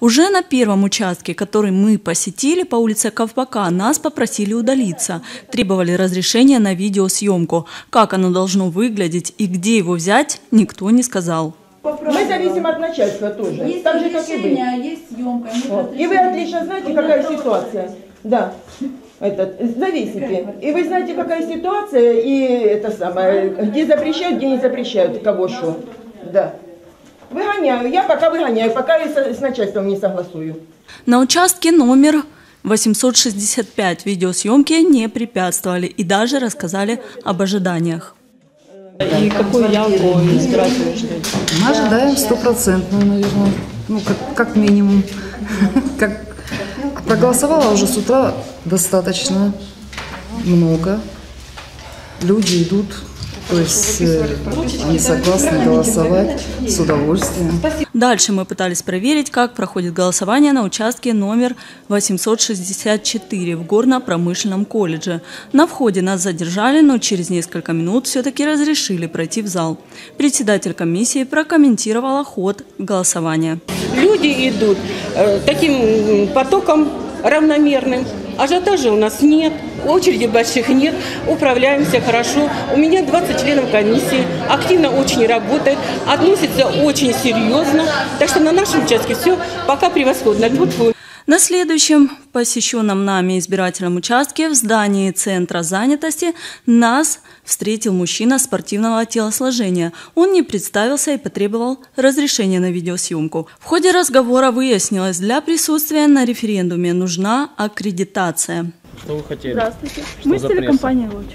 Уже на первом участке, который мы посетили по улице Ковпака, нас попросили удалиться. Требовали разрешения на видеосъемку. Как оно должно выглядеть и где его взять, никто не сказал. Мы зависим от начальства тоже. Есть так же, как и вы. есть съемка. Вот. И вы отлично знаете, какая ситуация. Да. Этот, зависите. И вы знаете, какая ситуация, и это самое, где запрещают, где не запрещают, кого что. Да. Выгоняю. Я пока выгоняю, пока я со- с начальством не согласую. На участке номер 865 видеосъемки не препятствовали и даже рассказали об ожиданиях. И какую явку избиратели ждете? Мы ожидаем стопроцентную, наверное, ну, как, как минимум. Как проголосовала уже с утра достаточно много. Люди идут, то есть э, они согласны голосовать с удовольствием. Дальше мы пытались проверить, как проходит голосование на участке номер 864 в Горно-промышленном колледже. На входе нас задержали, но через несколько минут все-таки разрешили пройти в зал. Председатель комиссии прокомментировала ход голосования. Люди идут э, таким потоком равномерным. Ажиотажа у нас нет, очереди больших нет, управляемся хорошо. У меня 20 членов комиссии, активно очень работает, относится очень серьезно. Так что на нашем участке все пока превосходно. Тьфу-тьфу. На следующем посещенном нами избирательном участке в здании Центра занятости нас встретил мужчина спортивного телосложения. Он не представился и потребовал разрешения на видеосъемку. В ходе разговора выяснилось, для присутствия на референдуме нужна аккредитация. Что вы хотели? Здравствуйте. Что мы телекомпанией «Луч».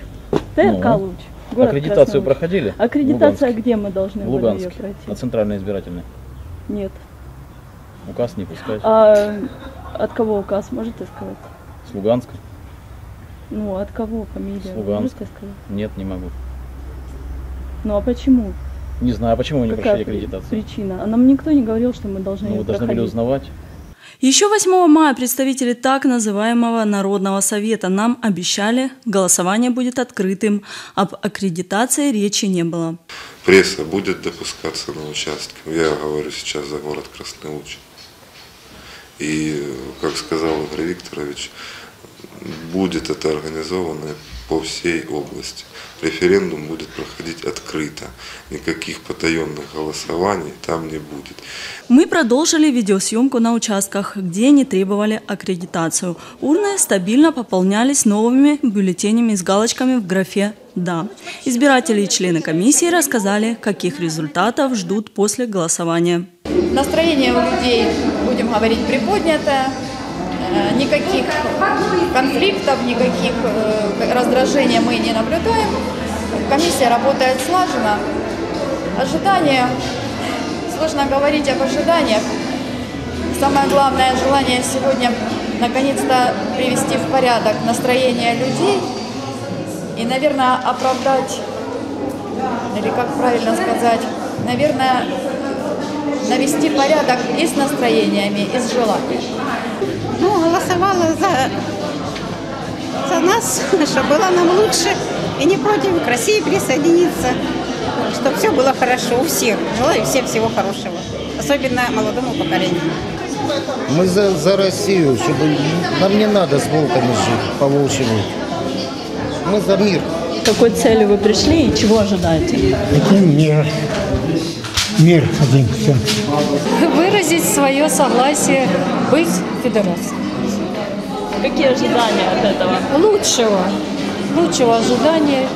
ТРК Ну, «Луч». Город Аккредитацию Краснодар. проходили? Аккредитация Луганск. где мы должны В были ее пройти? На центральной избирательной. Нет. Указ не пускать. А от кого указ можете сказать? С Луганска? Ну, от кого фамилия? С Луганска. Сказать? Нет, не могу. Ну, а почему? Не знаю, почему вы не Какая прошли аккредитацию? причина? А нам никто не говорил, что мы должны Ну, вы должны были проходить. узнавать. Еще 8 мая представители так называемого Народного совета нам обещали, голосование будет открытым. Об аккредитации речи не было. Пресса будет допускаться на участке. Я говорю сейчас за город Красный Луч. И, как сказал Игорь Викторович, будет это организовано по всей области. Референдум будет проходить открыто. Никаких потаенных голосований там не будет. Мы продолжили видеосъемку на участках, где не требовали аккредитацию. Урны стабильно пополнялись новыми бюллетенями с галочками в графе «Да». Избиратели и члены комиссии рассказали, каких результатов ждут после голосования. Настроение у людей, будем говорить, приподнятое. Э, Никаких конфликтов, никаких э, раздражений мы не наблюдаем. Комиссия работает слаженно. Ожидания. Сложно говорить об ожиданиях. Самое главное желание сегодня наконец-то привести в порядок настроение людей и, наверное, оправдать, или как правильно сказать, наверное, навести порядок и с настроениями, и с желанием. Ну, голосовала за, за нас, чтобы было нам лучше и не против к России присоединиться, чтобы все было хорошо у всех. Желаю всем всего хорошего, особенно молодому поколению. Мы за, за Россию, чтобы нам не надо с волками жить по волчьему. Мы за мир. Какой цели вы пришли и чего ожидаете? Хотим мир. Мир хотим, все. Выразить свое согласие быть федерацией. Какие ожидания от этого? Лучшего, лучшего ожидания.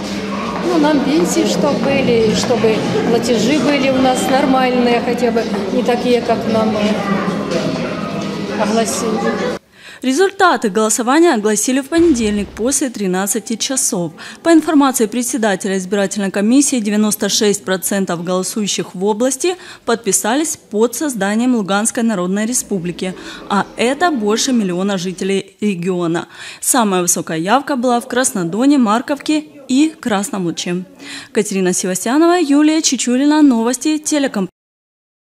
Ну, нам пенсии, чтобы были, чтобы платежи были у нас нормальные, хотя бы не такие, как нам э, огласили. Результаты голосования огласили в понедельник после 13 часов. По информации председателя избирательной комиссии, 96% голосующих в области подписались под созданием Луганской Народной Республики, а это больше миллиона жителей региона. Самая высокая явка была в Краснодоне, Марковке и Красном Луче. Катерина Севастьянова, Юлия Чечулина, Новости, телекомпания.